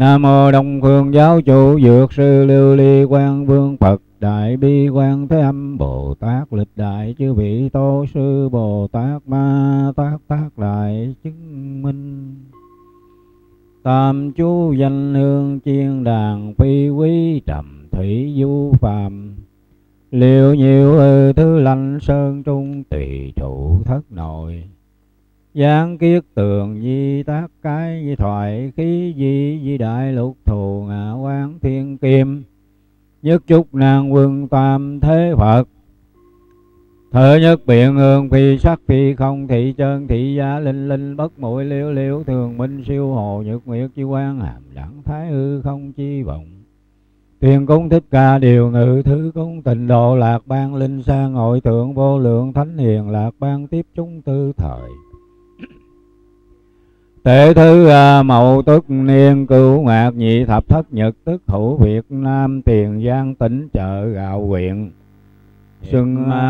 Nam mô Đông Phương Giáo chủ, Dược sư Lưu Ly Quang Vương Phật, Đại Bi quan Thế Âm, Bồ Tát Lịch Đại chư vị Tô sư, Bồ Tát Ma Tát tát Đại chứng minh. Tam chú danh hương chiên đàn phi quý trầm thủy du phàm Liệu nhiều ư thứ lành sơn trung tùy trụ thất nội. Giáng kiết tường di tác cái di thoại, khí di di đại lục thù ngạ quán thiên kim. Nhất chúc nàng quân tam thế Phật. Thở nhất biện hương phi sắc phi không, thị chân thị giá linh linh bất mũi liễu liễu, thường minh siêu hồ nhược nguyệt chi quan hàm đẳng thái hư không chi vọng. Tiền cung thích ca điều ngự, thứ cung tịnh độ, lạc ban linh sang hội thượng vô lượng thánh hiền, lạc ban tiếp chúng tư thời. Tệ thứ à, mậu tức niên cửu ngạc nhị thập thất nhật tức hữu Việt Nam tiền giang tỉnh chợ gạo huyện Xuân à,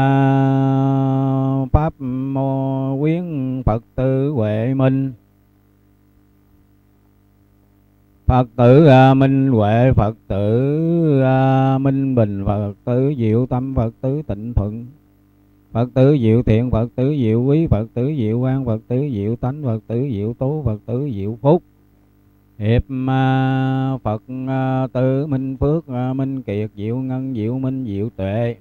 Pháp mô quyến Phật tử Huệ Minh. Phật tử à, Minh Huệ Phật tử à, Minh Bình Phật tử Diệu Tâm Phật tử Tịnh Thuận Phật tử Diệu Thiện, Phật tử Diệu Quý, Phật tử Diệu Quang Phật tử Diệu Tánh, Phật tử Diệu Tú Phật tử Diệu Phúc. Hiệp à, Phật à, tử Minh Phước à, Minh Kiệt, Diệu Ngân, Diệu Minh, Diệu Tuệ.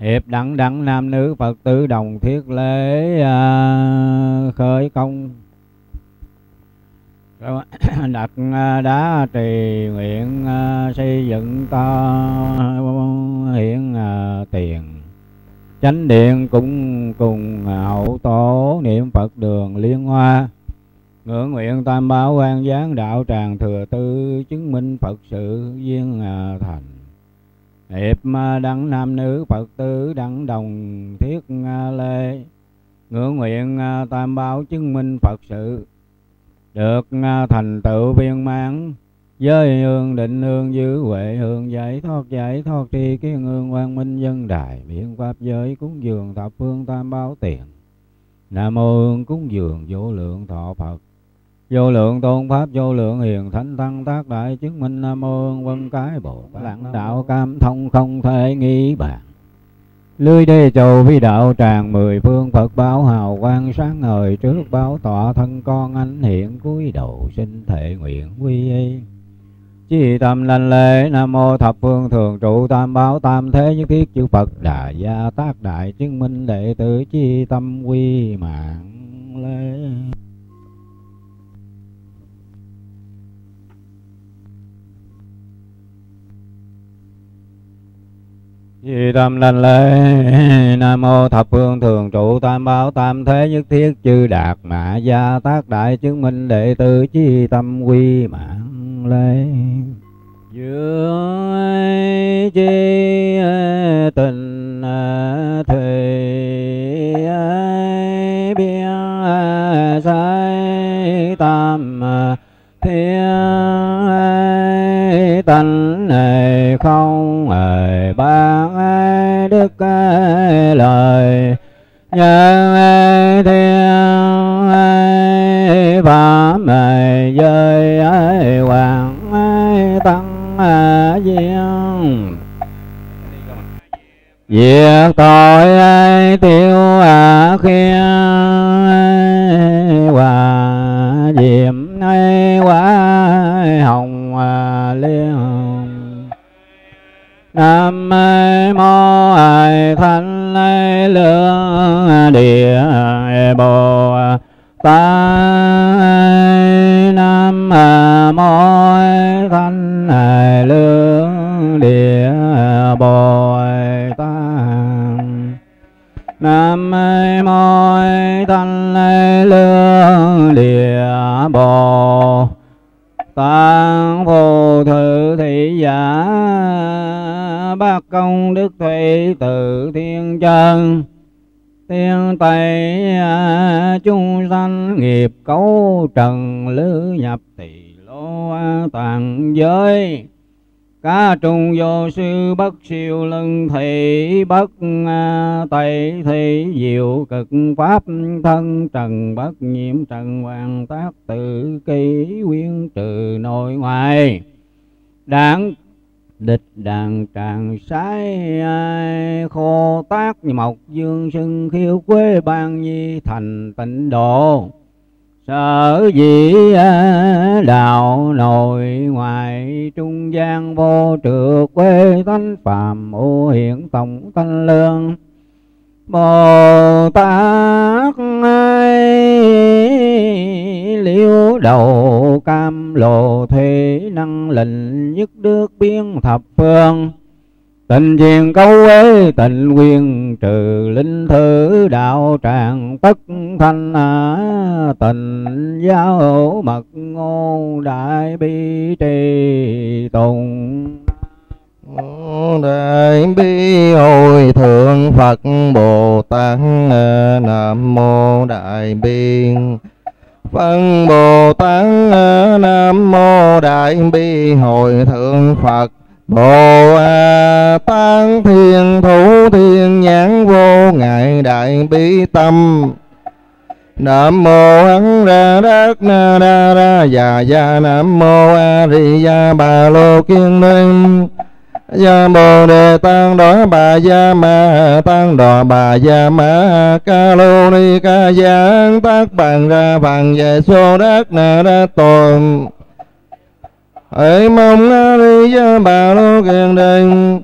Hiệp đẳng đẳng nam nữ, Phật tử đồng thiết lễ khởi công. Đặt đá trì nguyện xây dựng to hiện tiền chánh điện cũng cùng hậu tổ niệm phật đường liên hoa. Ngưỡng nguyện tam bảo quan giáng đạo tràng thừa tư chứng minh phật sự viên à, thành. Hiệp à, đẳng nam nữ phật tử đẳng đồng thiết à, lê. Ngưỡng nguyện à, tam bảo chứng minh phật sự được thành tựu viên mãn giới hương định hương giữ huệ hương giải thoát giải thoát tri kiến hương quang minh dân đài biện pháp giới cúng dường thập phương tam bảo tiền. Nam mô hương cúng dường vô lượng thọ phật. Vô lượng tôn pháp vô lượng hiền thánh tăng tác đại chứng minh nam mô hương vân cái bồ tát. Lãng đạo cam thông không thể nghĩ bàn. Lưới đê châu vi đạo tràng mười phương phật báo hào quang sáng ngời trước báo tọa thân con ánh hiện cúi đầu sinh thể nguyện quy y Chi tâm lành lễ Nam mô thập phương thường trụ, tam bảo tam thế nhất thiết chư Phật. Đà gia tác đại chứng minh đệ tử chi tâm quy mạng lễ Chi tâm lành lễ Nam mô thập phương thường trụ, tam bảo tam thế nhất thiết, chư đạt mã gia tác đại chứng minh đệ tử chi tâm quy mạng lễ dưới chi ờ, tình ờ, thủy ờ, biên sai tam thiên tánh này không hề ban đức ờ, lời. Nhân thiên pháp giới hoàng ờ, tăng ờ, diên Việc tội tiêu à khi hòa thanh lương địa bồ tát Nam mô thanh chân tiên tây à, chung sanh nghiệp cấu trần lữ nhập tỳ lô à, toàn giới. Cá trung vô sư bất siêu lưng thị bất à, tây thị diệu cực pháp thân trần bất nhiễm trần hoàng tác tự kỳ quyên trừ nội ngoại. Đáng địch đàn tràng sái ai, khô tác mộc dương sưng khiêu quê ban nhi thành tịnh độ. Sở dĩ đạo nội ngoại trung gian vô trượt quê thánh phàm ô hiện tổng thanh lương. Bồ tát ai liễu đầu cam lộ thế năng lệnh nhất đức biến thập phương. Tình truyền câu ế tình quyền trừ linh thử đạo tràng tất thanh à, tình giáo mật ngôn đại bi trì tùng. Đại bi hồi thượng phật bồ tát nam mô đại bi Vâng, phân bồ tát nam mô đại bi, hội thượng phật. Bồ Tát Thiên Thủ Thiên Nhãn, Vô Ngại, Đại Bi, Tâm. Nam mô hắn Ra Đắc Na ra Ra Già Già Nam mô A Di Đà Bà Lô Kiên linh Gia Bồ Đề Tăng đó Bà Gia Ma Tăng Đò Bà Gia Ma Ca Lô Ni Ca Giang. Tác Bàn Ra bằng Về Xô Đắc Na Đa Tồn. Ấy mong na đi gia bà lô kiền đình.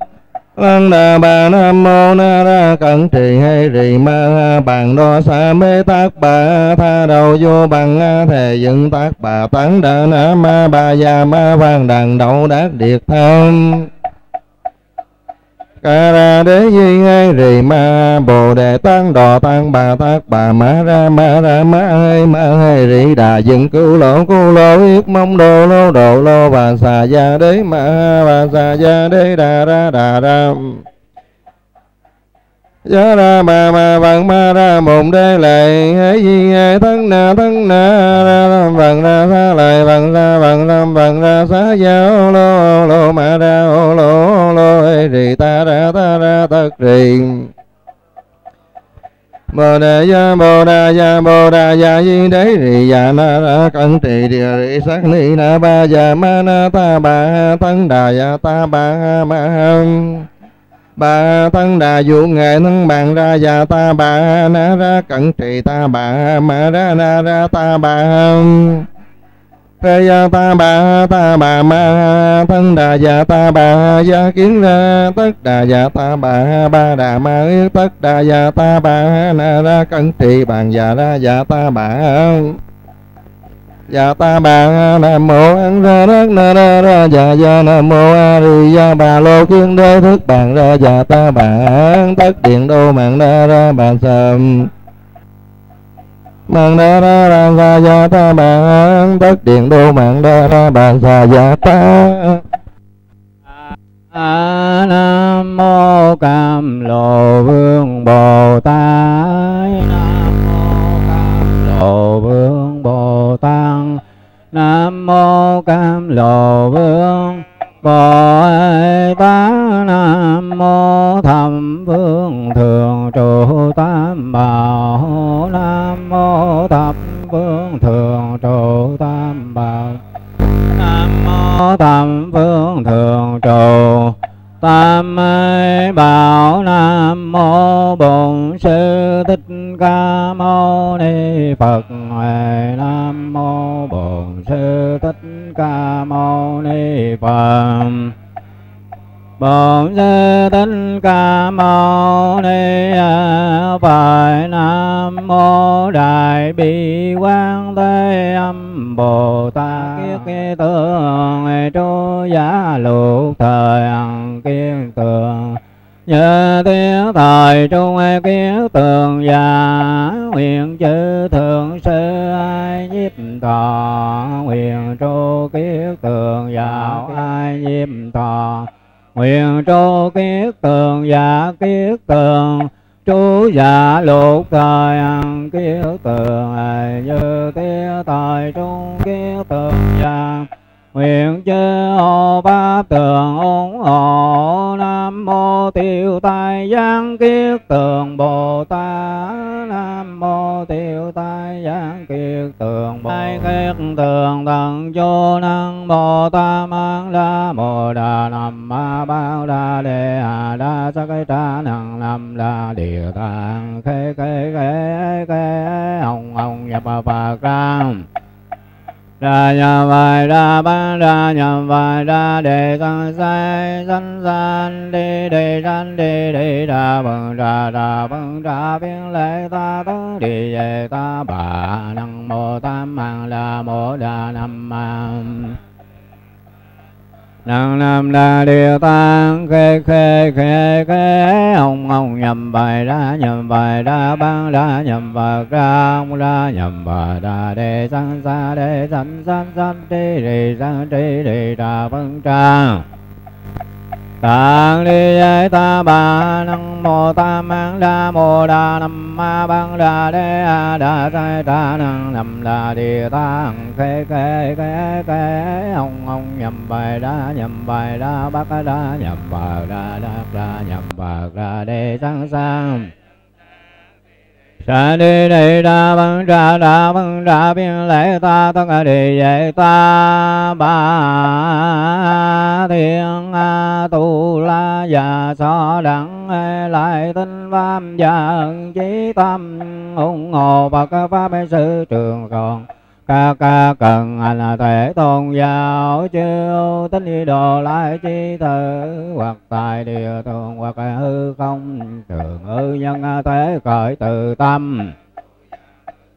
Lăng đà bà nam mô na ra cẩn trì hay rì ma bàn đo sa mê tác bà tha đầu vô bằng thề dựng tác bà tán đà na ma bà gia ma vang đàn đậu đát điệt thân ca ra đế di hai rì ma, bồ đề tăng, đò tăng, bà tác bà ma ra ma ra ma hai ma hai rì đà dựng cứu lỗ cứu lỗ yết mong đồ lô đồ lô bà xà gia đế ma bà xà gia đế đà ra đà ra. Giá ra bà ma vần ma ra bồn đê lại hễ di ai thân na thân na ra làm vần ra xa lại, vần ra vần làm vần ra xá giáo lô lô ma ra ô lô lô, ê rì ta ra ta ra tất rì. Bồ đề gia, bồ đà gia, bồ đà gia, di đế rì gia na ra cẩn trì địa rì sắc ni na ba gia ma na ta ba thân đà gia ta ba ma bà thân đà dụ nghệ thân bàn ra già ta bà na ra cẩn trì, ta bà ma ra na ra, ta bà Thế gia, ta bà ta bà ma thân đà già ta bà gia kiến ra, tất đà già ta bà ba đà ma yết tất đà già ta bà na ra cẩn trì, bàn già ra già ta bà Dạ ta bà nam mô ăn ra đất na ra ra dạ dạ nam mô a di đà bà. Lô kiên đế thức bàn ra dạ ta bà tất điện đô mạng na ra bàn sầm mạng na ra ra ra dạ ta bà tất điện đô mạng na ra bàn sa dạ ta. A nam mô cam lộ vương bồ tát. Nam mô cam lộ vương nam mô cam lộ vương. Bồ tát nam mô thầm vương. Thường trụ tam bảo nam mô thập vương. Thường trụ tam bảo nam mô thầm vương. Thường trụ tam bảo nam mô bổn sư thích ca mâu ni phật. Nam mô sư thích ca mâu ni phật bổn sư thích ca mâu ni à, phật nam mô đại bi quang thế âm bồ tát. Kiết tường tru giả lục thời kiên tường như tiếng thời trung kiết tường già nguyện chư thượng sư ai nhiếp thọ, nguyện tru kiết tường giả ai nhiếp thọ. Nguyện tru kiết tường già kiết tường chú già lục thời ăn kiết tường. Như tiết thời trung kiết tường già nguyện chư hộ pháp tường ủng hộ nam mô tiêu tai giang kiết tường bồ tát nam mô tiêu tai giang kiết tường bồ tát kiết tường thần chu năng bồ tát mang la mô đà nam ma bao đà đề hà đa sa cây tra năng nam la địa tạng. Khê khê khê khê hồng hồng nhập phật ram ra nhà vai ra ban ra nhà vai ra đề sang sai dân san đi đi dân đi đi ra bằng ra ra bằng ra, biến lệ ta tứ đi về ta bà năng mô tam mạng là mô đà nam mạng năng nam đa địa tạng khê khê khê khê ông ông nhầm bài đa nhầm bài đa ban đa nhầm Bài ra ông đa nhầm Bài Đa đề san sa đề san san san đi đi san đi đi đà vân trang tạng đi giới ta bà năng mô tam mang đa mô đa nam ma bang đa đê a đa sai ta năng nam đà ta tạng khê khê khê khê ông ông nhầm bài đa, nhầm bài đa, bác đa, nhầm bà đa đa đa, nhầm bà đa đê sang sang sa đi đi đa văn ra đa văn ra biên lễ ta tất cả đi về ta ba thiên a tu la già so đẳng lại tinh pháp gia ân chí tâm ủng hộ bậc pháp sư trường còn ca ca, cần hành thể tôn giáo, chiêu tính ý đồ lại chi tử, hoặc tài địa thường hoặc hư không, thường hư nhân thế khởi từ tâm.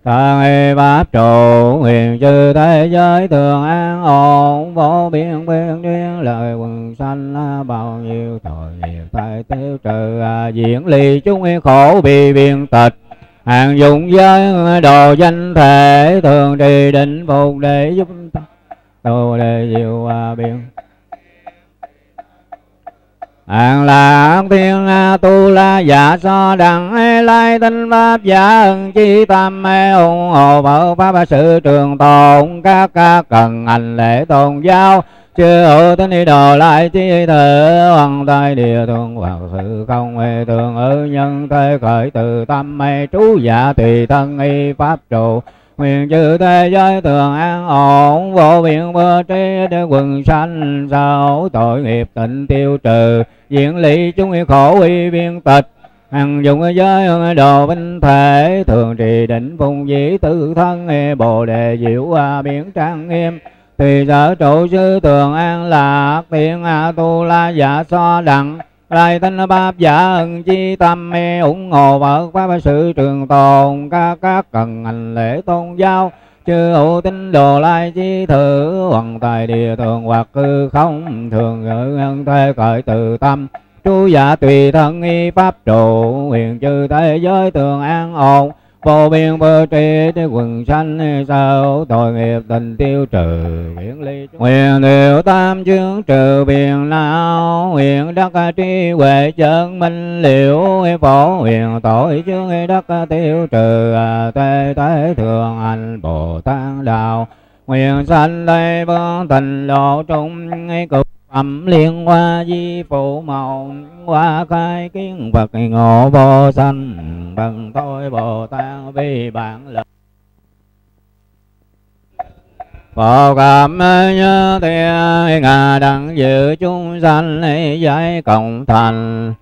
Thân y pháp trụ, huyền chư thế giới, thường an ổn, vô biên biên duyên, lời quần sanh, bao nhiêu tội nghiệp, phải tiêu trừ à, diễn ly chúng khổ, bị biên tịch hàng dụng giới đồ danh thể thường trì định phục để giúp ta. Tu đề diệu hòa biên hàng là thiên à, tu la giả so đặng à, lai tinh pháp giả ân chi tâm à, ủng hộ vợ pháp sự trường tồn các ca cần hành lễ tôn giáo chư hữu tính đi đồ lại chi thử, hoàng tai địa thường hoặc sự không hề thường ư nhân thế khởi từ tâm mê trú giả tùy thân y pháp trụ. Nguyện chư thế giới thường an ổn, vô biện vô trí để quần sanh sao tội nghiệp tịnh tiêu trừ, diễn lý chúng khổ uy biên tịch, hằng dụng giới đồ binh thể, thường trì định phùng dĩ tự thân bồ đề diệu biển trang nghiêm thì sở trụ sư tường an lạc thiện a à, tu la giả so đặng. Lai thanh pháp giả ân chi tâm mê ủng hộ phật pháp sự trường tồn. Các các cần hành lễ tôn giáo. Chư hữu tín đồ lai chi thử hoàng tài địa thường hoặc cư không. Thường ngự ân thế khởi từ tâm. Chú giả tùy thân y pháp trụ huyền chư thế giới tường an ổn vô biên bơ tri để quần sanh sao tội nghiệp tình tiêu trừ? Biển ly nguyện điều tam chương trừ biển não nguyện đắc tri huệ chân minh liệu phổ nguyện tội chương đắc tiêu trừ. Tê tế thường hành bồ tát đạo nguyện sanh đây vương tình lộ trung cực phẩm liên hoa di phụ màu hoa khai kiến phật ngộ vô sanh, bằng thôi bồ tát vi bản lực. Phổ cảm nhớ thiên ngà đẳng dự chúng sanh giải cộng thành.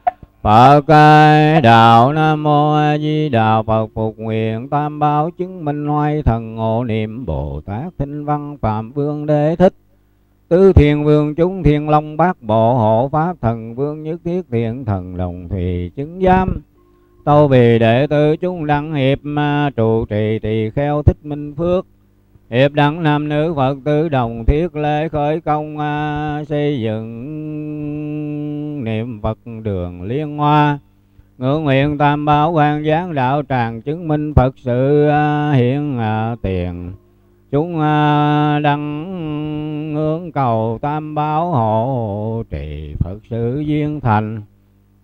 Phật cái đạo Nam Mô A Di Đà Phật, phục nguyện tam bảo chứng minh hoài thần ngộ niệm Bồ Tát Thinh Văn Phạm Vương Đế Thích. Tứ thiên vương chúng thiên long bát bộ hộ pháp thần vương nhất thiết thiện thần đồng thùy chứng giám. Tâu vì đệ tử chúng đăng hiệp ma trụ trì tỳ kheo thích minh phước. Hiệp đẳng nam nữ phật tử đồng thiết lễ khởi công à, xây dựng niệm phật đường liên hoa. Ngưỡng nguyện tam bảo quan giáng đạo tràng chứng minh phật sự à, hiện à, tiền chúng à, đăng hướng cầu tam bảo hộ trì phật sự duyên thành,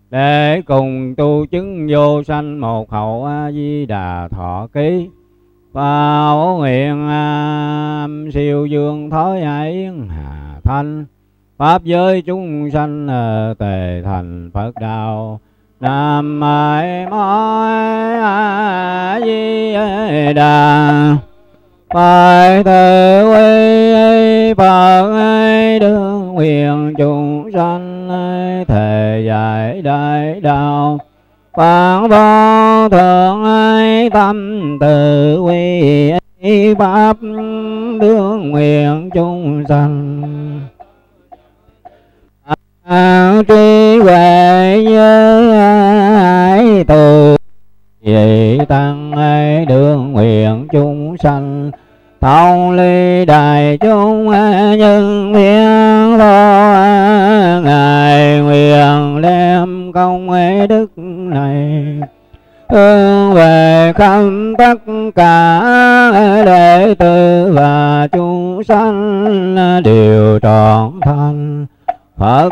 để cùng tu chứng vô sanh một hậu a di đà thọ ký. Và nguyện à, siêu dương thới hải hà thanh, pháp giới chúng sanh à, tề thành phật đạo. Nam mô a di đà phải tự quy phật đương nguyện chúng sanh thề giải đại đạo. Phản vô thượng ai tâm từ quy pháp đương nguyện chúng sanh. À, trí huệ như ai từ vì tăng ai đương nguyện chúng sanh thông ly đại chúng nhân thiên lo ngài nguyện đem công đức này hướng về khắp tất cả đệ tử và chúng sanh đều trọn thành Phật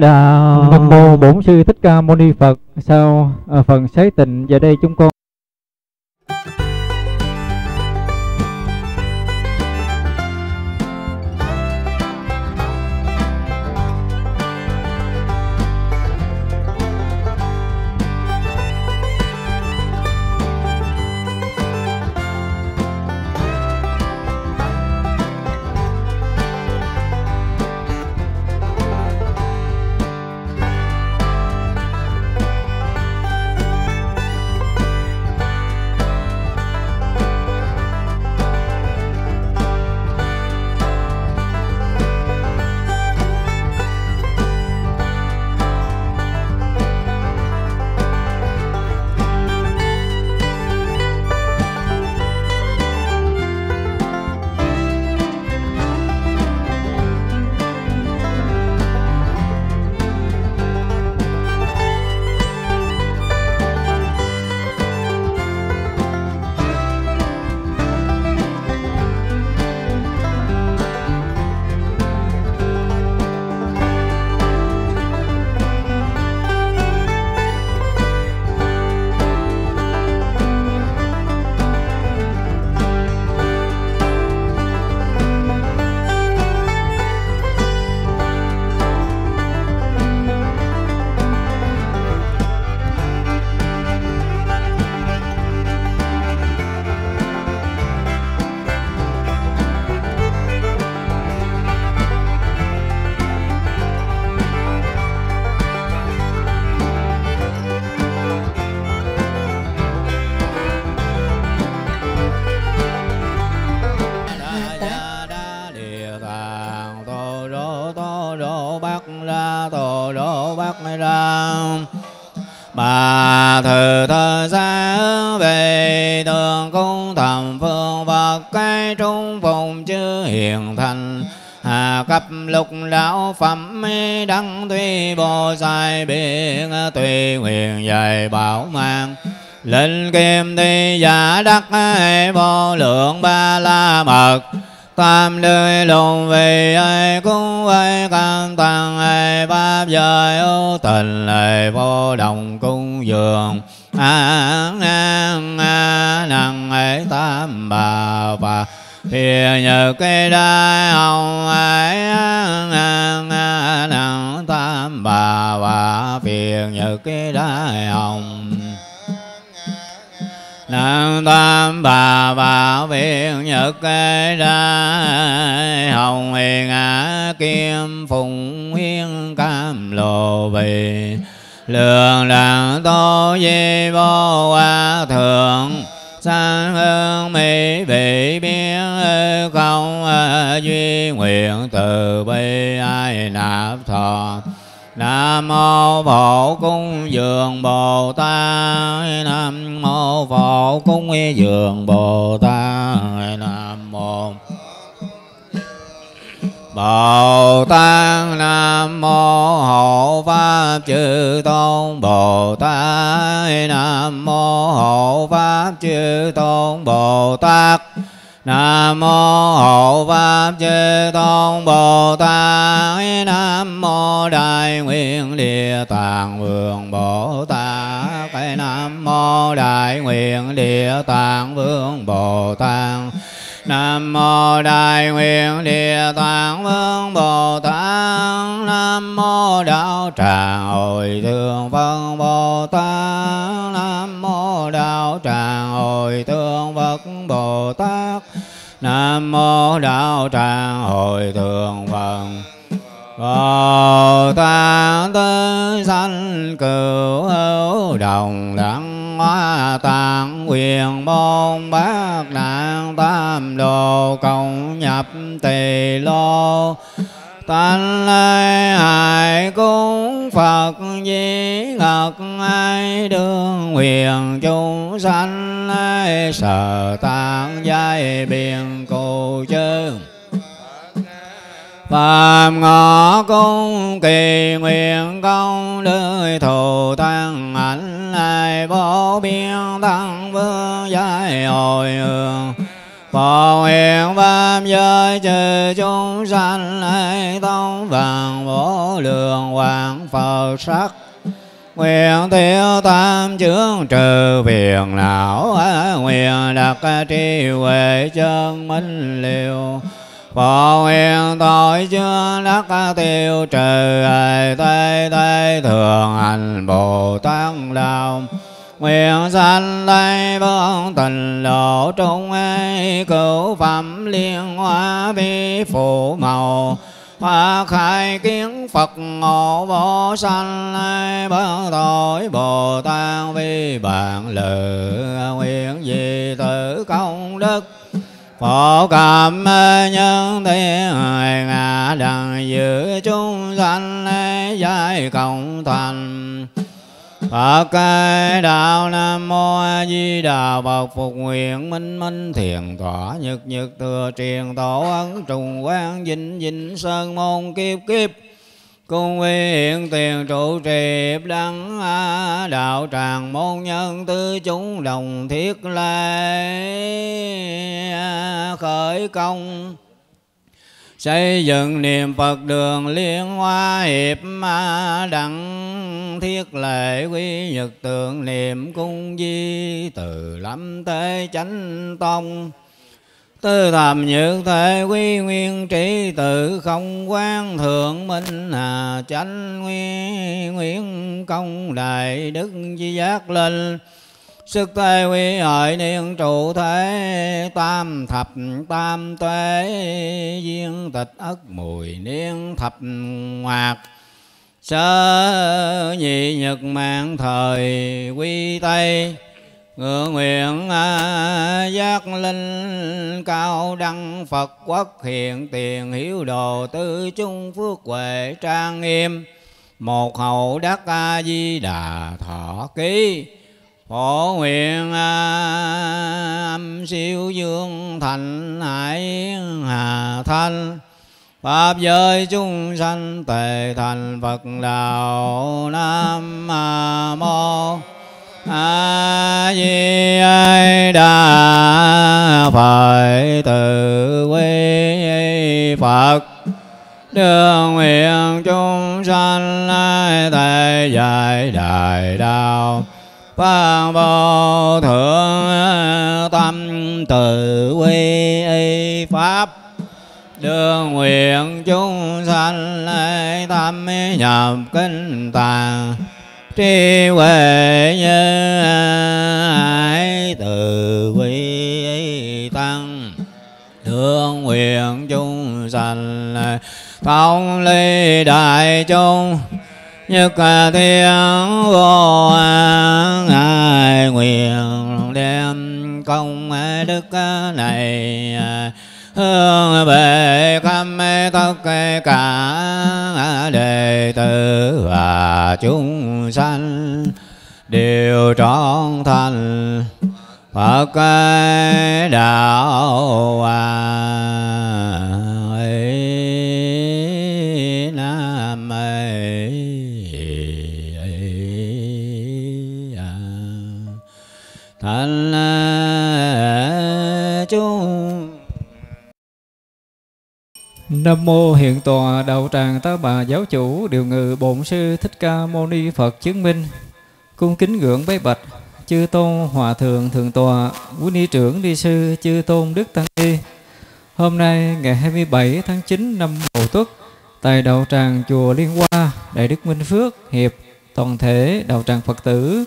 đạo Nam mô Bổn sư Thích Ca Mâu Ni Phật. Sau à, phần sái tịnh giờ đây chúng con đắc ờ, vô lượng ba la mật. Tam đời lùng vì ai cũng ai căn tăng ai pháp giới ưu tình ai vô đồng cung dường. An an a năng ấy tam bà và Hiền nhật cái đại hồng ấy an an năng tam bà và phiền nhật cái đại hồng. Nam tam bà bảo viện nhật ra hồng Hiền á kim phụng nguyên cam lồ vị lượng đẳng tô di vô hoa thượng sang hương mỹ vị biến không duy nguyện từ bi ai nạp thọ Nam mô Phổ Cung Dường Bồ Tát Nam mô Phổ Cung Dường Bồ Tát Nam mô Bồ Tát Nam mô Hộ Pháp Chư Tôn Bồ Tát Nam mô Hộ Pháp Chư Tôn Bồ Tát Nam mô Hộ Pháp Chư Tôn Bồ Tát Nam mô Đại Nguyện Địa Tạng Vương Bồ Tát Nam mô Đại Nguyện Địa Tạng Vương Bồ Tát Nam mô Đại Nguyện Địa Tạng Vương Bồ Tát Nam mô Đạo Tràng hồi Thượng Phật Bồ Tát Nam mô Đạo Tràng hồi Thượng Phật. Bồ Tát Tư Sanh Cửu Hữu Đồng Đẳng Hóa Tạng Quyền Môn Bát Nạn Tam Đồ Cộng Nhập Tỳ Lô. Tánh lê hại cúng Phật di ngật ai đương quyền chúng sanh lê sở tạng giai biển Phạm ngõ cung kỳ nguyện công đời thù tăng ảnh lại bố biên tăng vương giải hồi hương. Phổ hiện pháp giới trừ chúng sanh lại tông vàng vô lượng hoàng Phật sắc. Nguyện tiêu tam chướng trừ phiền não, Nguyện đặt tri huệ chân minh liều. Phổ yên tội chưa đắc tiêu trừ Tây Tây thường hành Bồ Tát Đạo Nguyện sanh Tây phương tình lộ trung ấy Cửu phẩm liên hoa bi phụ màu. Hoa khai kiến Phật ngộ vô sanh Bất tội Bồ Tát vi bạn lự Nguyện gì tử công đức. Phổ cảm nhân thiên ngã đằng giữ chúng sanh giải cộng thành. Phật đạo Nam Mô A Di Đà Phật phục nguyện minh minh thiền tỏa nhật nhật thừa truyền tổ ấn trùng quang vinh vinh sơn môn kiếp kiếp. Cung vi hiện tiền trụ trì đăng đạo tràng môn nhân tư chúng đồng thiết lễ khởi công, xây dựng niệm Phật đường liên hoa hiệp ma đặng thiết lệ quy nhật tượng niệm cung di từ lâm tế chánh tông. Tư tầm nhược thể quy nguyên trí tự không quan thượng minh hà chánh nguyên nguyên công đại đức chi giác linh Sức tê quy hội niên trụ thế, Tam thập, tam tuế, Duyên tịch ất mùi niên thập ngoạc. Sơ nhị nhật mạng thời quy tây nguyện à, giác linh cao đăng Phật quốc hiện tiền hiếu đồ tư chung phước huệ trang nghiêm. Một hậu đắc a di đà thọ ký. Phổ nguyện à, âm siêu dương thành hải hà thanh. Pháp giới chúng sanh tề thành phật đạo nam mô a di đà phải tự quy phật. Đường nguyện chúng sanh thế giải đại đạo. Pháp vô thượng tâm từ quy pháp. Đường nguyện chúng sanh tâm nhập kinh tàng tri huệ như hải, từ quy tăng, thương nguyện chúng sanh thông ly đại chúng nhất thiên vô ngài nguyện đem công đức này hướng về khâm tất cả đệ tử và chúng sanh. Đều trọn thành Phật đạo ấy. Nam ấy thành chúng Nam mô hiện tòa đạo tràng tá bà giáo chủ điều ngự bổn sư thích ca mâu ni Phật chứng minh. Cung kính ngưỡng bái bạch chư tôn hòa thượng thượng tòa quý ni trưởng ni sư chư tôn đức tăng ni. Hôm nay ngày 27 tháng 9 năm Mậu Tuất tại đạo tràng chùa Liên Hoa, Đại Đức Minh Phước, Hiệp, toàn thể đạo tràng Phật tử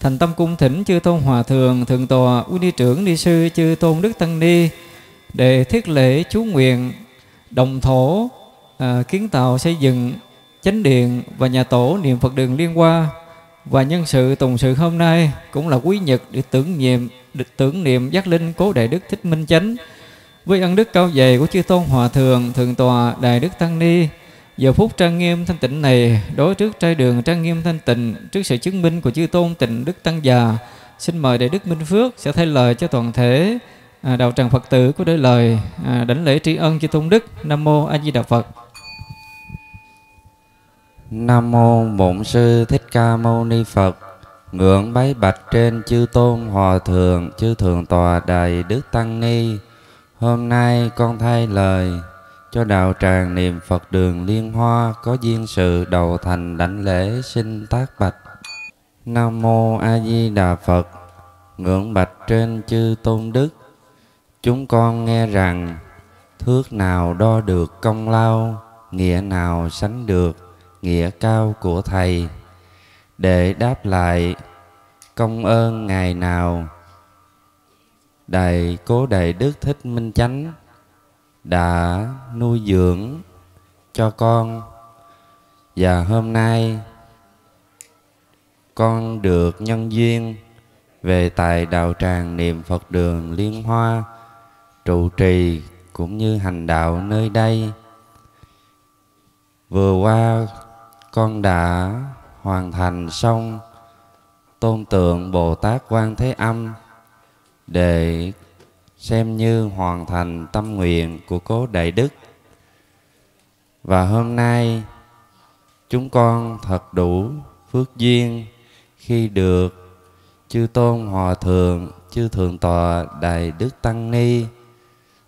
thành tâm cung thỉnh chư tôn hòa thượng thượng tòa quý ni trưởng ni sư chư tôn đức tăng ni để thiết lễ chú nguyện đồng thổ à, kiến tạo xây dựng chánh điện và nhà tổ niệm Phật đường liên hoa. Và nhân sự tùng sự hôm nay cũng là quý nhật để tưởng niệm để tưởng niệm giác linh cố đại đức thích minh chánh. Với ân đức cao dày của chư tôn hòa thượng thượng tòa đại đức tăng ni giờ phút trang nghiêm thanh tịnh này đối trước trai đường trang nghiêm thanh tịnh trước sự chứng minh của chư tôn tịnh đức tăng già xin mời đại đức minh phước sẽ thay lời cho toàn thể à, đạo tràng phật tử có đôi lời à, đảnh lễ tri ân chư tôn đức nam mô a di đà phật Nam mô Bổn sư Thích Ca Mâu Ni Phật. Ngưỡng bái bạch trên chư tôn hòa thượng, chư thượng tòa đại đức tăng ni. Hôm nay con thay lời cho đạo tràng niệm Phật đường Liên Hoa có duyên sự đầu thành đảnh lễ xin tác bạch. Nam mô A Di Đà Phật. Ngưỡng bạch trên chư tôn đức. Chúng con nghe rằng thước nào đo được công lao, nghĩa nào sánh được nghĩa cao của thầy. Để đáp lại công ơn ngày nào? Đại cố đại đức thích minh chánh đã nuôi dưỡng cho con. Và hôm nay con được nhân duyên về tại đạo tràng niệm phật đường liên hoa trụ trì cũng như hành đạo nơi đây vừa qua con đã hoàn thành xong tôn tượng Bồ Tát Quan Thế Âm để xem như hoàn thành tâm nguyện của cố Đại Đức. Và hôm nay chúng con thật đủ phước duyên khi được chư tôn hòa thượng, chư thượng tọa Đại Đức Tăng Ni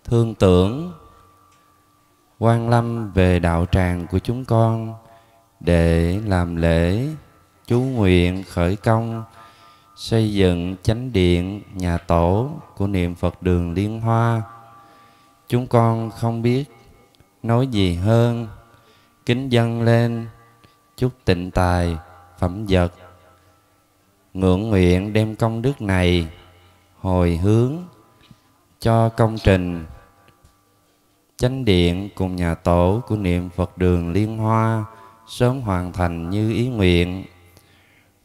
thương tưởng quan lâm về đạo tràng của chúng con để làm lễ chú nguyện khởi công xây dựng chánh điện nhà tổ của niệm Phật đường Liên Hoa. Chúng con không biết nói gì hơn, kính dâng lên chúc tịnh tài phẩm vật ngưỡng nguyện đem công đức này hồi hướng cho công trình chánh điện cùng nhà tổ của niệm Phật đường Liên Hoa sớm hoàn thành như ý nguyện,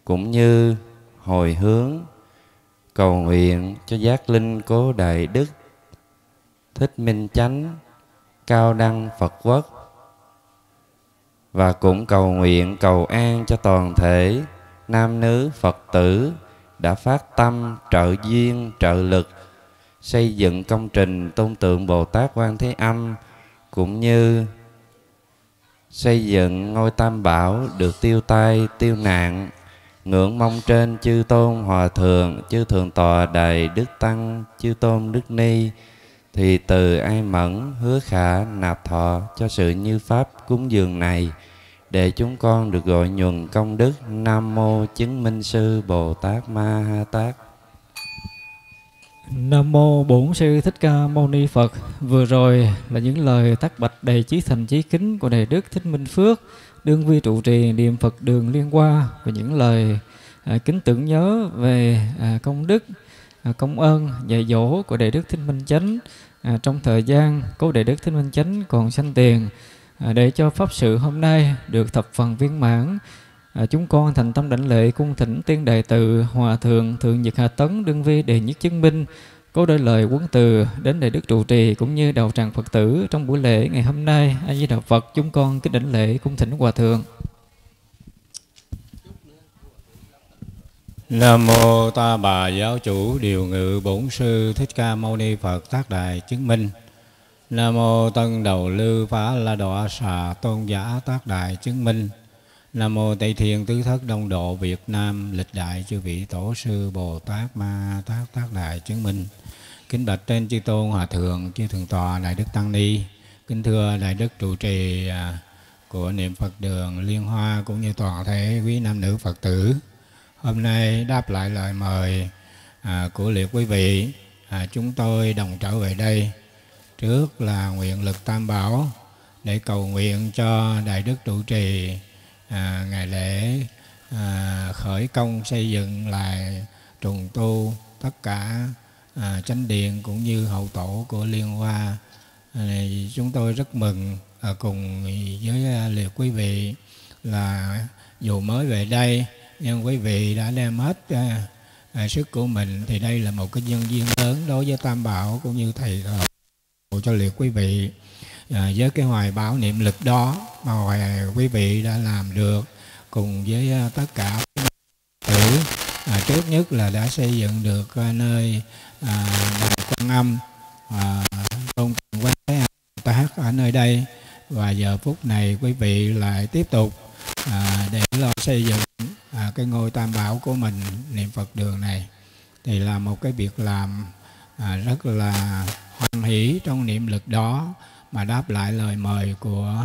cũng như hồi hướng cầu nguyện cho giác linh cố đại đức, thích minh chánh, cao đăng phật quốc, và cũng cầu nguyện cầu an cho toàn thể nam nữ phật tử đã phát tâm trợ duyên trợ lực xây dựng công trình tôn tượng bồ tát quan thế âm, cũng như xây dựng ngôi tam bảo được tiêu tai, tiêu nạn, ngưỡng mong trên chư tôn hòa thượng, chư thượng tọa đại đức tăng, chư tôn đức ni, thì từ ai mẫn hứa khả nạp thọ cho sự như pháp cúng dường này, để chúng con được gọi nhuần công đức nam mô chứng minh sư bồ tát ma ha tát. Nam mô Bổn sư Thích Ca Mâu Ni Phật. Vừa rồi là những lời tác bạch đầy chí thành chí kính của Đại Đức Thích Minh Phước, đương vi trụ trì niệm Phật đường liên qua và những lời à, kính tưởng nhớ về à, công đức, à, công ơn dạy dỗ của Đại Đức Thích Minh Chánh à, trong thời gian cố Đại Đức Thích Minh Chánh còn sanh tiền à, để cho pháp sự hôm nay được thập phần viên mãn À, chúng con thành tâm đảnh lễ cung thỉnh tiên đại từ hòa thượng thượng nhật hà tấn đương vi đề nhất chứng minh có đôi lời quấn từ đến đại đức trụ trì cũng như đạo tràng phật tử trong buổi lễ ngày hôm nay a di đà phật chúng con kính đảnh lễ cung thỉnh hòa thượng Nam mô Ta Bà Giáo chủ Điều ngự Bổn sư Thích Ca Mâu Ni Phật Tác Đại chứng minh. Nam mô Tân Đầu lưu Phá La Đọa Xà Tôn Giả Tác Đại chứng minh. Nam mô Tây Thiên Tứ Thất Đông Độ Việt Nam lịch đại chư vị tổ sư Bồ Tát Ma Tát Tác Đại chứng minh. Kính bạch trên chư tôn hòa thượng chư thượng tọa đại đức tăng ni. Kính thưa đại đức trụ trì à, của niệm Phật đường Liên Hoa cũng như toàn thể quý nam nữ Phật tử. Hôm nay đáp lại lời mời à, của liệt quý vị, à, chúng tôi đồng trở về đây trước là nguyện lực tam bảo để cầu nguyện cho đại đức trụ trì à, ngày lễ à, khởi công xây dựng lại trùng tu tất cả à, chánh điện cũng như hậu tổ của liên hoa. À, chúng tôi rất mừng à, cùng với à, liệt quý vị là dù mới về đây nhưng quý vị đã đem hết à, à, sức của mình. Thì đây là một cái nhân duyên lớn đối với tam bảo cũng như thầy thờ cho liệt quý vị à, với cái hoài báo niệm lực đó mà hoài quý vị đã làm được cùng với à, tất cả tử à, trước nhất là đã xây dựng được à, nơi à, đài quan âm à, tôn quan thế âm tác ở nơi đây. Và giờ phút này quý vị lại tiếp tục à, để lo xây dựng à, cái ngôi tam bảo của mình niệm phật đường này. Thì là một cái việc làm à, rất là hoan hỷ trong niệm lực đó mà đáp lại lời mời của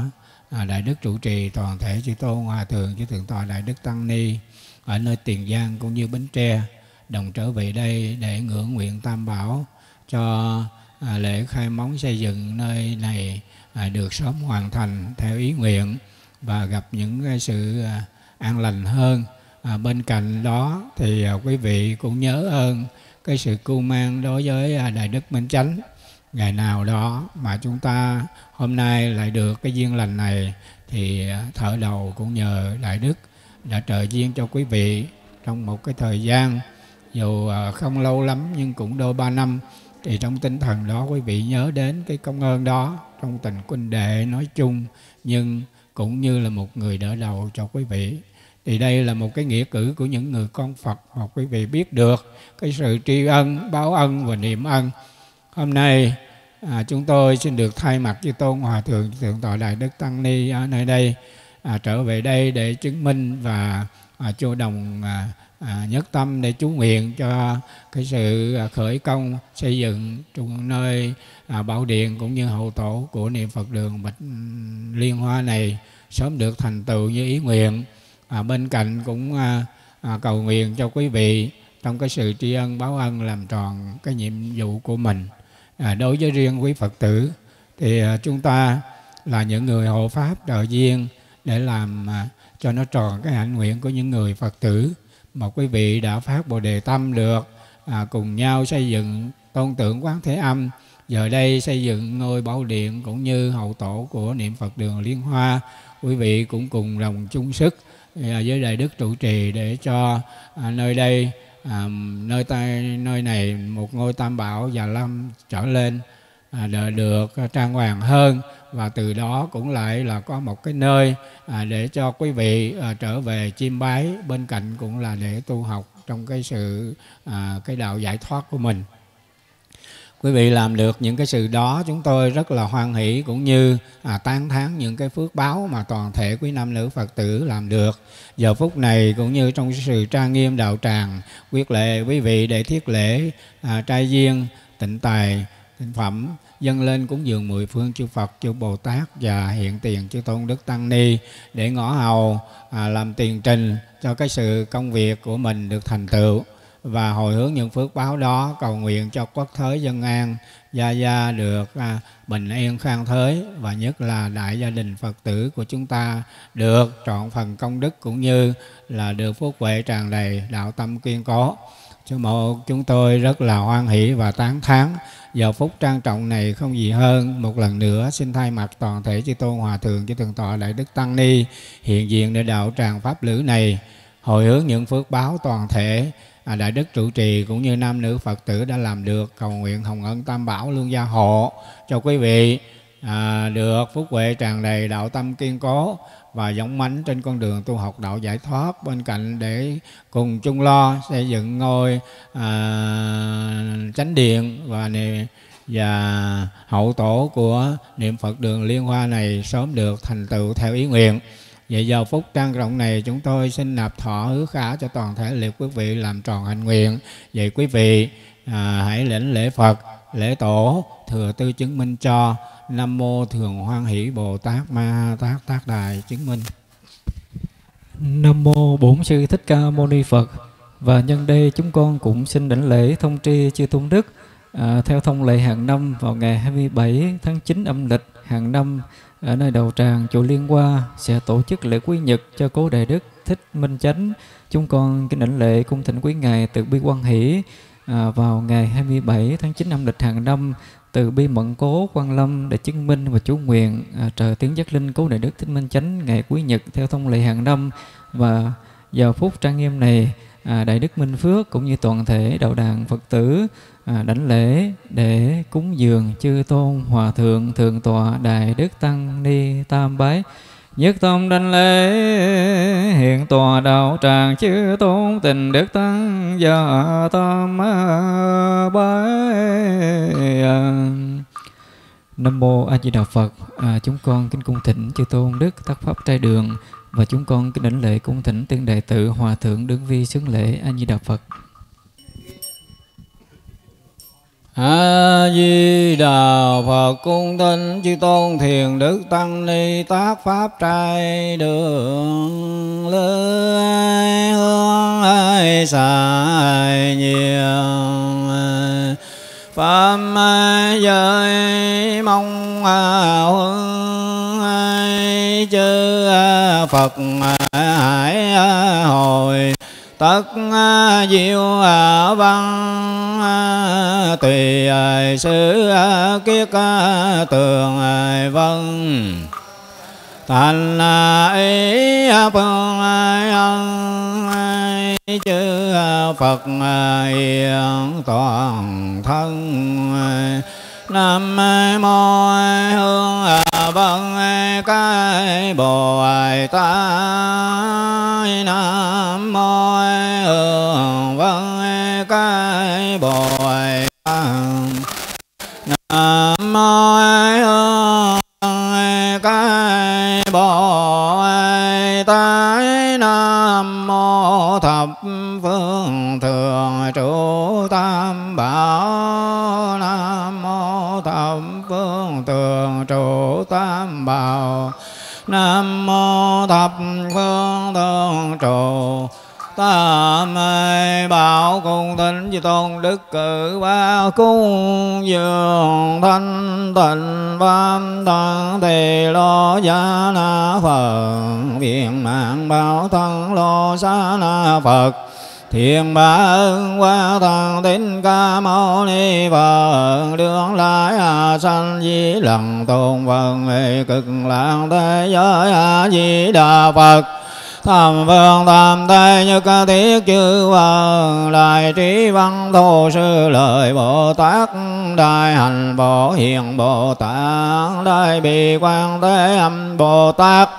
à, đại đức trụ trì toàn thể chư tôn hòa thượng chư thượng tọa đại đức tăng ni ở nơi tiền giang cũng như bến tre đồng trở về đây để ngưỡng nguyện tam bảo cho à, lễ khai móng xây dựng nơi này à, được sớm hoàn thành theo ý nguyện và gặp những sự an lành hơn. À, bên cạnh đó thì à, quý vị cũng nhớ ơn cái sự cưu mang đối với à, đại đức minh chánh ngày nào đó mà chúng ta hôm nay lại được cái duyên lành này thì à, thở đầu cũng nhờ đại đức đã trợ duyên cho quý vị trong một cái thời gian dù à, không lâu lắm nhưng cũng đôi ba năm thì trong tinh thần đó quý vị nhớ đến cái công ơn đó trong tình quân đệ nói chung nhưng cũng như là một người đỡ đầu cho quý vị thì đây là một cái nghĩa cử của những người con Phật mà quý vị biết được cái sự tri ân, báo ân và niệm ân. Hôm nay à, chúng tôi xin được thay mặt chư tôn hòa thượng thượng tọa đại đức tăng ni ở nơi đây à, trở về đây để chứng minh và à, cho đồng à, à, nhất tâm để chú nguyện cho cái sự à, khởi công xây dựng trong nơi à, bảo điện cũng như hậu tổ của niệm Phật đường Bạch Liên Hoa này sớm được thành tựu như ý nguyện. À, bên cạnh cũng à, à, cầu nguyện cho quý vị trong cái sự tri ân báo ân làm tròn cái nhiệm vụ của mình. À, đối với riêng quý Phật tử thì à, chúng ta là những người hộ pháp trợ duyên để làm à, cho nó tròn cái hạnh nguyện của những người Phật tử mà quý vị đã phát bồ đề tâm được à, cùng nhau xây dựng tôn tượng quán thế âm. Giờ đây xây dựng ngôi bảo điện cũng như hậu tổ của niệm phật đường liên hoa. Quý vị cũng cùng lòng chung sức à, với đại đức trụ trì để cho à, nơi đây à, nơi tay nơi này một ngôi tam bảo già lâm trở lên à, được, được trang hoàng hơn. Và từ đó cũng lại là có một cái nơi à, để cho quý vị à, trở về chiêm bái. Bên cạnh cũng là để tu học trong cái sự à, cái đạo giải thoát của mình quý vị làm được những cái sự đó chúng tôi rất là hoan hỷ cũng như à, tán thán những cái phước báo mà toàn thể quý nam nữ phật tử làm được. Giờ phút này cũng như trong sự trang nghiêm đạo tràng quyết lệ quý vị để thiết lễ à, trai duyên tịnh tài tịnh phẩm dâng lên cúng dường mười phương chư Phật, chư Bồ Tát và hiện tiền chư Tôn Đức Tăng Ni để ngõ hầu à, làm tiền trình cho cái sự công việc của mình được thành tựu và hồi hướng những phước báo đó cầu nguyện cho quốc thới dân an gia gia được à, bình yên khang thới và nhất là đại gia đình Phật tử của chúng ta được trọn phần công đức cũng như là được phúc huệ tràn đầy đạo tâm kiên cố. Cho một chúng tôi rất là hoan hỷ và tán thán. Giờ phút trang trọng này không gì hơn một lần nữa xin thay mặt toàn thể chư tôn hòa thượng chư thượng tọa đại đức tăng ni hiện diện để đạo tràng pháp lữ này. Hồi hướng những phước báo toàn thể À, đại đức trụ trì cũng như nam nữ phật tử đã làm được cầu nguyện hồng ân tam bảo luôn gia hộ cho quý vị à, được phúc huệ tràn đầy đạo tâm kiên cố và giống mánh trên con đường tu học đạo giải thoát bên cạnh để cùng chung lo xây dựng ngôi à, chánh điện và này, và hậu tổ của niệm Phật đường Liên Hoa này sớm được thành tựu theo ý nguyện. Vậy giờ phút trang rộng này chúng tôi xin nạp thọ hứa khả cho toàn thể liệt quý vị làm tròn hạnh nguyện. Vậy quý vị à, hãy lĩnh lễ Phật, lễ tổ, thừa tư chứng minh cho Nam mô Thường Hoan Hỷ Bồ Tát Ma Tát Tác Đài chứng minh. Nam mô Bổn Sư Thích Ca Mâu Ni Phật. Và nhân đây chúng con cũng xin đảnh lễ thông tri chư tôn đức à, theo thông lệ hàng năm vào ngày 27 tháng 9 âm lịch hàng năm ở nơi đầu tràng chùa Liên Hoa sẽ tổ chức lễ quý nhật cho cố đại đức Thích Minh Chánh. Chúng con kính đảnh lễ cung thỉnh quý ngài từ bi quan hỷ à, vào ngày 27 tháng 9 năm lịch hàng năm từ bi mẫn cố quan lâm để chứng minh và chú nguyện à, trời tiếng giác linh cố đại đức thích minh chánh ngày quý nhật theo thông lệ hàng năm và giờ phút trang nghiêm này à, đại đức minh phước cũng như toàn thể đạo đàn phật tử à, đảnh lễ để cúng dường chư tôn hòa thượng thượng tọa đại đức tăng ni tam bái Nhất tông đảnh lễ hiện tòa đạo tràng chư tôn tình đức tăng và tam bái Nam mô A Di Đà Phật. À, chúng con kính cung thỉnh chư tôn đức tác pháp trai đường và chúng con kính đảnh lễ cung thỉnh tiên đệ tử hòa thượng đứng vi xướng lễ A Di Đà Phật. A Di Đà Phật cung thỉnh chư tôn thiền đức tăng ni tác pháp trai đường lưới hương ai xài nhiều pháp giới mong huân chư Phật hải hồi tất à, diệu à, văn à, tùy sư kiết tường vân. Thành ý phương ân chư Phật hiện toàn thân Nam mô hương à, vân cái bồ tát Nam mô hương vân cái bồ tát Nam mô cung dường thanh tịnh văn tăng thì lo gia na phật viện mạng bảo thân lo sa na phật Thiền ba ơn qua thần tín ca mâu ni Phật Đường lai a sanh di lần tôn vân cực lạc thế giới a di đà Phật Tham phương tam thế như ca thiết chư vương Đại trí văn thô sư lợi Bồ Tát, Đại hành Bồ Hiền Bồ Tát, Đại bi quan thế âm Bồ Tát,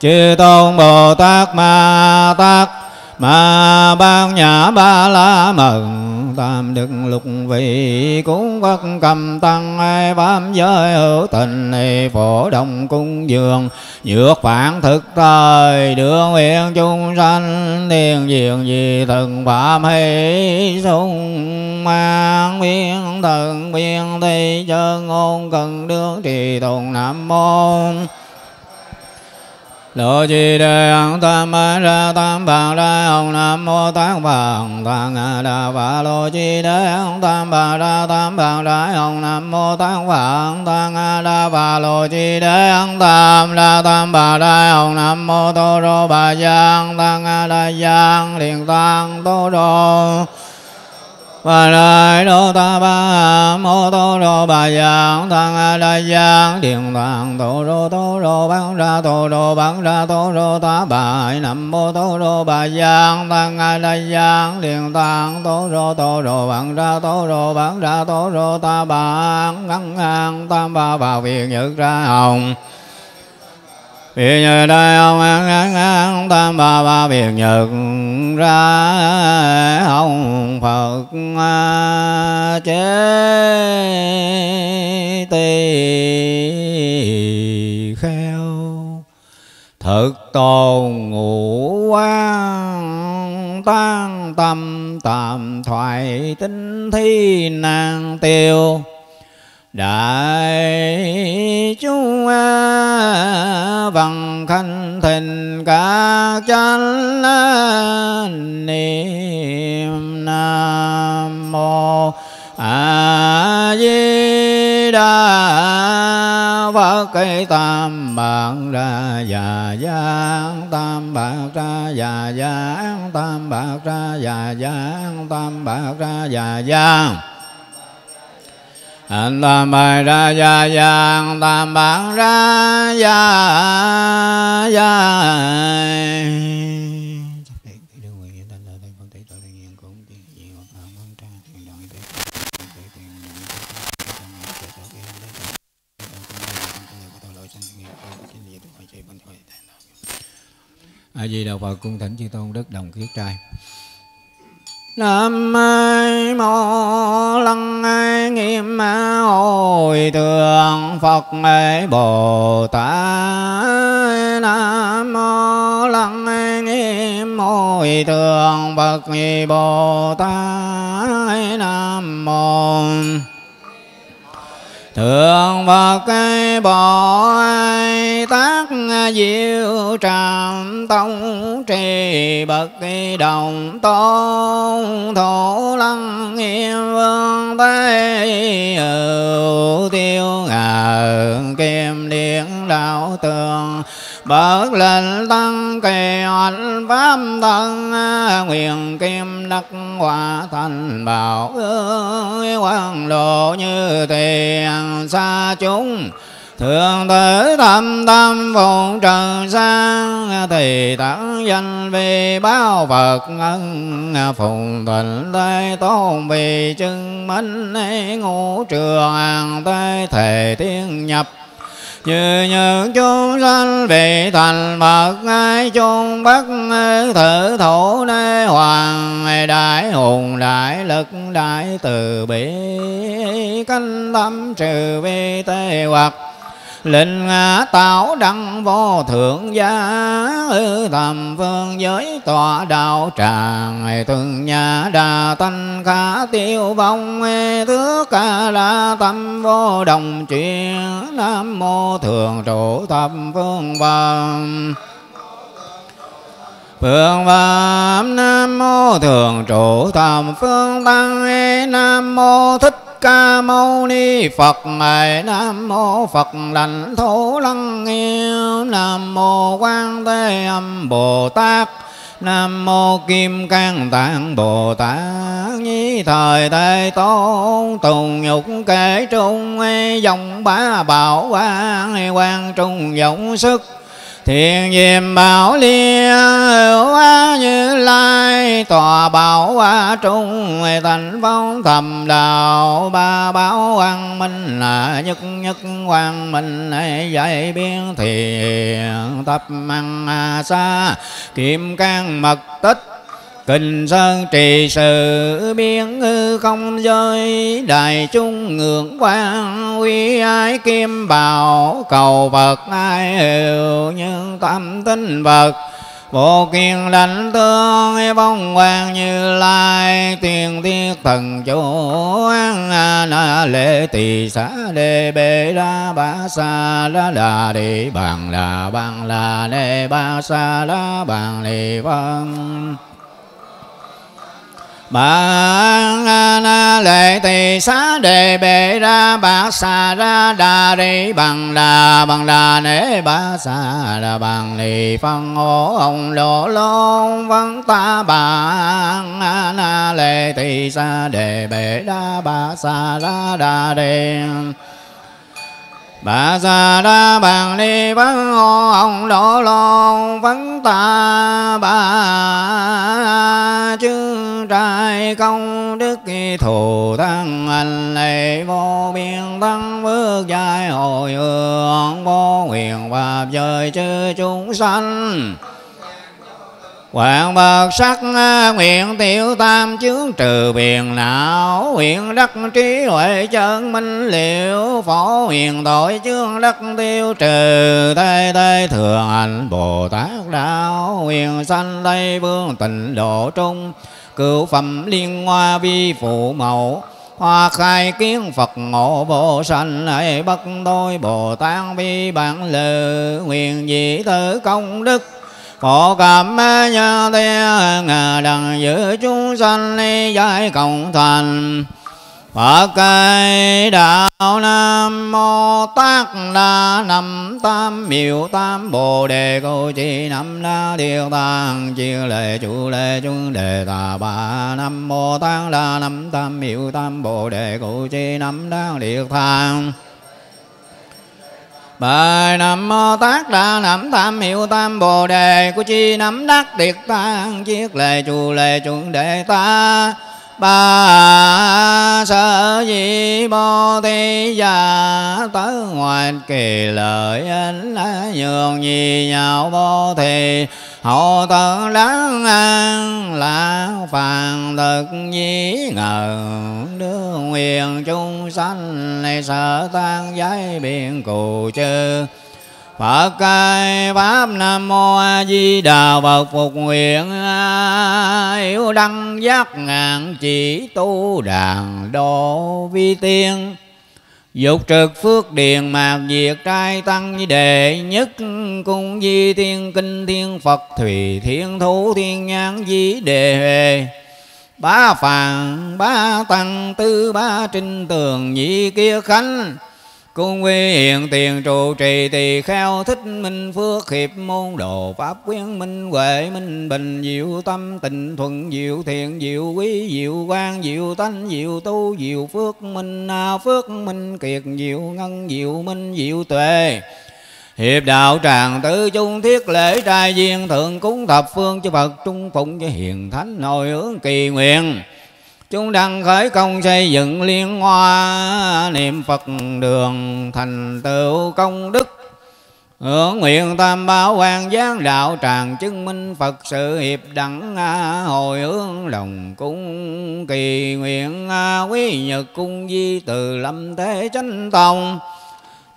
Chư tôn Bồ Tát Ma Tát mà ban nhã ba la mừng tam đức lục vị cũng bất cầm tăng ai bám giới hữu tình này phổ đồng cung dường. Dược phản thực thời, đưa nguyện chung sanh thiên diện gì thần phạm hay sung mang biên thần, biên thi chân ngôn, cần đương trì tùng nam môn. Lộ chi đề hằng tam ba ra tam bạc ra hồng nam mô tát bạc tăng a đà và lộ chi đề hằng tam ba ra tam bạc ra hồng nam mô tát bạc tăng a đà và lộ chi đề hằng tam ra tam bạc ra hồng nam mô tô rô bà giang tăng a đà giang liền tăng tô rô và đại đô ta ba, mô tô rô bà giảng tăng a la giang thiền tăng tô rô tô rô bán ra, tô rô bán ra, tô rô ta bài, nam mô tô rô bà giảng tăng a la giang thiền tăng tô rô tô rô bán ra, tô rô bán ra, tô rô ta bàn ngăn ngang tam ba vào viện nhật ra hồng vì nhờ đây ông an an an tam ba ba biệt nhật ra ông Phật chế tỳ kheo thực tồn ngũ quan tan tâm tạm thoại tinh thi nàng tiêu đại chúng văn khanh thịnh các chánh niệm nam mô a di đà phật. Cái tam bạc ra già giang, tam bạc ra già giang, tam bạc ra già giang, tam bạc ra già giang anh tam bài ra gia giang tam bản ra gia gia a di đà phật cung thỉnh chư tôn đức đồng kiết trai. Nam mô lăng nghiêm hồi thượng Phật Bồ Tát. Nam mô lăng nghiêm hồi thượng Phật Bồ Tát. Nam mô Thượng Phật Bồ Tát Diệu Trạm Tông Trì Bậc Đồng Tôn Thổ Lăng Nghiêm Vương Tây hữu Tiêu Ngà Kim Điện Đạo Tường Bớt lên tăng kỳ hoạch pháp thân, Nguyện kim đắc hòa thành bảo ơi Quang độ như tiền xa chúng thường tử tâm tâm phụng trần sang Thì tận danh vì báo Phật ân Phụng tình tây tôn, vì chứng minh ngũ trường hàng tây thể tiên nhập như những chúng sanh vị thành Phật, ai chung bất thử thủ đế hoàng đại hùng, đại lực, đại từ bi canh tâm trừ vi tê hoặc. Linh tạo đăng vô thượng gia Thầm phương giới tọa đạo tràng Từng nhà đà thanh khả tiêu vong thứ ca la tâm vô đồng chuyện Nam mô thường trụ thập phương vâng Phương Pháp Nam Mô Thường trụ Thầm Phương Tăng Nam Mô Thích ca mâu ni phật ngài nam mô phật lành thổ lăng yêu nam mô quan thế âm bồ tát. Nam mô Kim Cang Tạng Bồ Tát. Nhi thời Tây Tôn Tùng nhục kể trung dòng bá bảo quan quan trung dũng sức. Thiền diệm bảo liên hữu như lai, Tòa bảo hoa trung thành phong thầm đạo. Ba bảo quang minh là nhất nhất quang minh dạy biên thiền tập măng xa Kim can mật tích Kinh Sơn trì sự biến hư không giới Đại trung ngưỡng quan uy ái kim bảo, Cầu Phật ai hiệu nhưng tâm tinh Phật. Vô kiên lãnh tương bóng quang như lai Tiền thiết thần chủ an na lễ tỳ xá đề bê đa ba sa la đà đi bằng đà bằng là đề ba sa la bằng lì vâng bạn na lệ tỳ xá đề bệ ra bà xà ra đà đi bằng đà bằng đà nế bà xà đà bằng lì phân ô ông lỗ lôn văn ta bà na lệ tỳ xá đề bệ ra bà xà ra đà đi Bà sa đa bằng đi vấn ô ông đổ lon vấn ta bà chứ trai công đức thù tăng anh lệ vô biên tăng bước dài hồi hương vô nguyện và giới chư chúng sanh. Hoàng bậc sắc nguyện tiểu tam chướng trừ biển não, Nguyện đắc trí huệ chân minh liệu Phổ huyền tội chướng đắc tiêu trừ Tây Tây thường hành Bồ Tát đạo Huyền sanh Tây vương tịnh độ trung. Cựu phẩm liên hoa vi phụ mẫu. Hoa khai kiến Phật ngộ vô sanh ấy bất tôi Bồ Tát vi bản lự, Nguyện dị tử công đức. Phổ cảm nhân thiên đằng giữ chúng sanh ly giải cộng thành. Phật cây đạo Nam Mô Tát Đa Năm Tam Miệu Tam Bồ Đề Cô Chi Năm Đa Điều Tăng Chiên Lệ Chủ Lệ Chúng Đề Tà Bà Nam Mô Tát Đa Năm Tam Miệu Tam Bồ Đề Cô Chi Năm Đa Điều Tăng Bài Nam Mô Tát Đa Nam Tam hiệu Tam Bồ Đề Cô Chi Năm Đắc Điệt Tăng Chiết Lệ Chủ Lệ Trung Đề Ta ba sở di bồ thi già tới ngoài kỳ lợi anh nhường nhì nhau bồ thì hộ tự đáng an là phàn thực dĩ ngờ đưa nguyện chung sanh này sợ tan giấy biển cụ chư Phật cai Pháp Nam Mô A Di Đà Phật phục nguyện à, Yếu đăng giác ngàn chỉ tu đàn đô vi tiên. Dục trực phước điền mạc diệt trai tăng đệ nhất Cung di thiên kinh thiên Phật thủy thiên thú thiên nhãn di đề. Hề Ba phàn ba tăng, tư, ba trinh tường, nhị kia khánh Cung quy hiện tiền trụ trì tỳ kheo thích minh phước, hiệp môn đồ pháp quyến minh huệ minh bình. Diệu tâm tình thuận, diệu thiện, diệu quý, diệu quan diệu tánh, diệu tu, diệu phước minh phước minh kiệt, diệu ngân, diệu minh, diệu tuệ. Hiệp đạo tràng tứ chung thiết lễ trai duyên thượng cúng thập phương cho Phật trung phụng cho hiền thánh nội hướng kỳ nguyện. Chúng đang khởi công xây dựng liên hoa. Niệm Phật đường thành tựu công đức. Hưởng nguyện tam bảo quan giáng đạo tràng chứng minh Phật sự hiệp đẳng hồi hướng lòng cung kỳ nguyện quý nhật cung di từ lâm thế chánh tông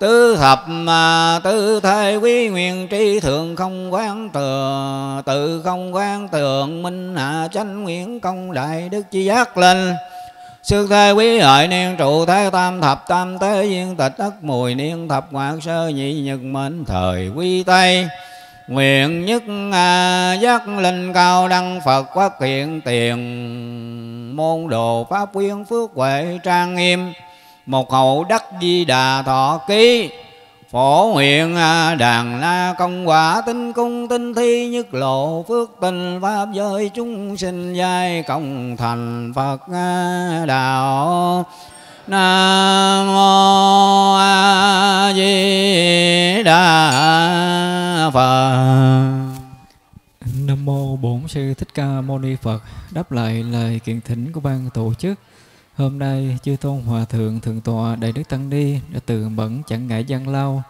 tứ thập mà tứ thế quý nguyện tri thượng không quán tường tự không quán tường minh hạ chánh nguyện công đại đức chi giác linh Sư thế quý hợi niên trụ thế tam thập tam tế viên tịch ất mùi niên thập ngoại sơ nhị nhật mệnh thời quy tây. Nguyện nhất à, giác linh cao đăng Phật quốc hiện tiền Môn đồ pháp quyên phước huệ trang nghiêm một hậu đắc di đà thọ ký. Phổ nguyện à, đàn la công quả. Tinh cung, tinh thi, nhất lộ, phước tình, pháp giới chúng sinh giai công thành phật à, đạo. Nam mô a di đà phật. Nam mô Bổn sư Thích Ca Mâu Ni Phật. Đáp lại lời kiện thỉnh của ban tổ chức. Hôm nay chư tôn hòa thượng thượng tọa đại đức tăng ni đã từ bẩn chẳng ngại gian lao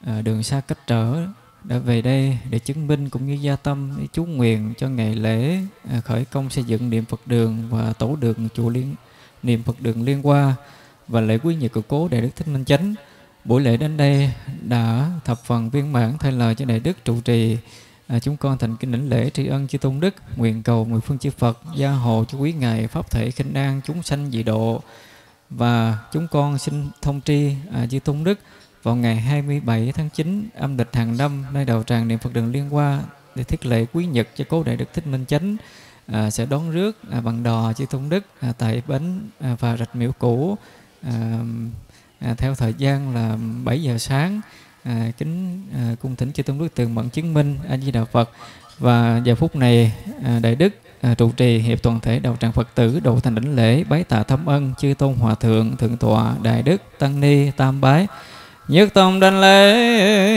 à, đường xa cách trở, đã về đây để chứng minh cũng như gia tâm để chú nguyện cho ngày lễ à, khởi công xây dựng niệm Phật đường và tổ đường chùa liên, niệm Phật đường liên qua và lễ quý nhật cực cố đại đức thích minh chánh. Buổi lễ đến đây đã thập phần viên mãn thay lời cho đại đức trụ trì à, chúng con thành kính đảnh lễ tri ân chư tôn đức nguyện cầu mười phương chư Phật gia hộ cho quý ngài pháp thể khinh an chúng sanh dị độ. Và chúng con xin thông tri à, chư tôn đức vào ngày 27 tháng 9 âm lịch hàng năm nơi đầu tràng niệm Phật đường liên hoa để thiết lễ quý nhật cho cố đại đức thích minh chánh à, sẽ đón rước à, bằng đò chư tôn đức à, tại bến à, và rạch miễu cũ. À, à, theo thời gian là 7 giờ sáng à, kính à, cung thỉnh chư tôn đức tường mẫn chứng minh a di đà phật. Và giờ phút này à, đại đức à, trụ trì hiệp toàn thể đạo tràng phật tử độ thành đảnh lễ bái tạ thâm ân chư tôn hòa thượng thượng tọa đại đức tăng ni tam bái. Nhất tông đảnh lễ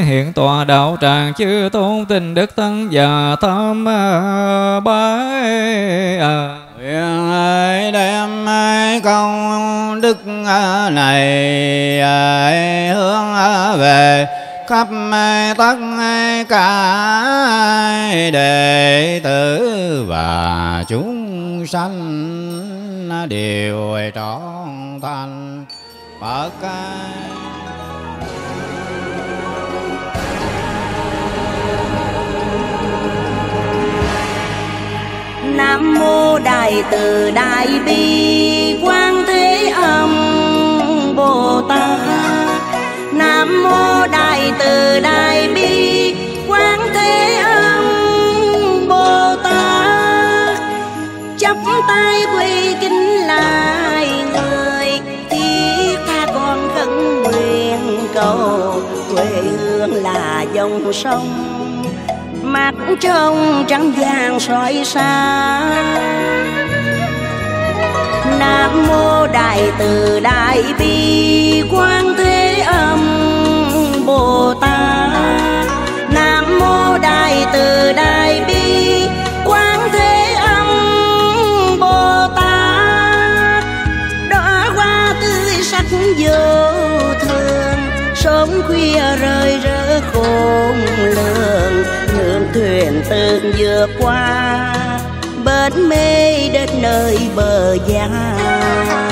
hiện tòa đạo tràng chư tôn tình đức tăng và tam à, bái. À. Nguyện đem công đức à, này à, hướng về khắp tất cả đệ tử và chúng sanh đều trọn thành Phật. Nam mô Đại Từ Đại Bi. nam mô đại từ đại bi quán thế âm bồ tát. Chắp tay quy kính lại người thiết tha con khấn nguyện cầu. Quê hương là dòng sông, mặt trong trắng vàng soi sáng. Nam mô đại từ đại bi quang thế Bồ Tát. Nam Mô Đại Từ Đại Bi. Quán Thế Âm Bồ Tát. Đóa hoa tươi sắc vô thường. Sớm khuya rơi rỡ khôn lường. Nhượng thuyền tương vượt qua. Bến mê đến nơi bờ giang.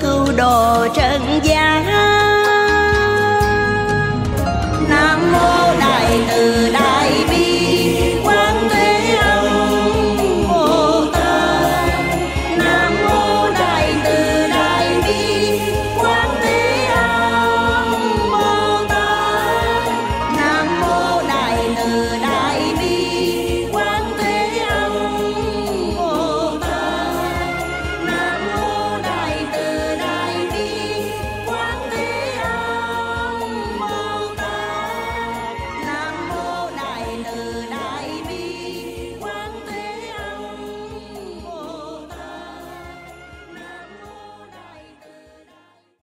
câu đồ trần gian.